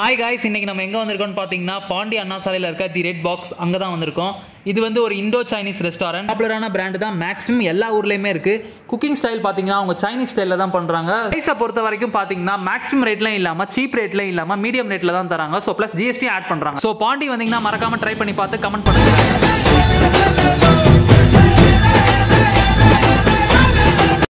Hi guys இன்றைக்கி நம்ம எங்கே வந்திருக்கோம்னு பார்த்தீங்கன்னா பாண்டி அண்ணா சாலையில் இருக்க தி ரெட் பாக்ஸ் அங்கே தான் வந்திருக்கோம். இது வந்து ஒரு இண்டோ சைனீஸ் ரெஸ்டாரண்ட் பாப்புலரான பிராண்டு தான் மேக்ஸிமம் எல்லா ஊர்லேயுமே இருக்குது குக்கிங் ஸ்டைல் பார்த்தீங்கன்னா அவங்க சைனீஸ் ஸ்டைலில் தான் பண்ணுறாங்க ப்ரைஸை பொறுத்த வரைக்கும் பார்த்தீங்கன்னா மேக்ஸிமம் ரேட்லையும் இல்லாமல் சீப் ரேட்லையும் இல்லாமல் மீடியம் ரேட்டில் தான் தராங்க. ஸோ ப்ளஸ் ஜிஎஸ்டி ஆட் பண்ணுறாங்க ஸோ பாண்டி வந்தீங்கன்னா மறக்காமல் ட்ரை பண்ணி பார்த்து கமெண்ட் பண்ணுங்கள்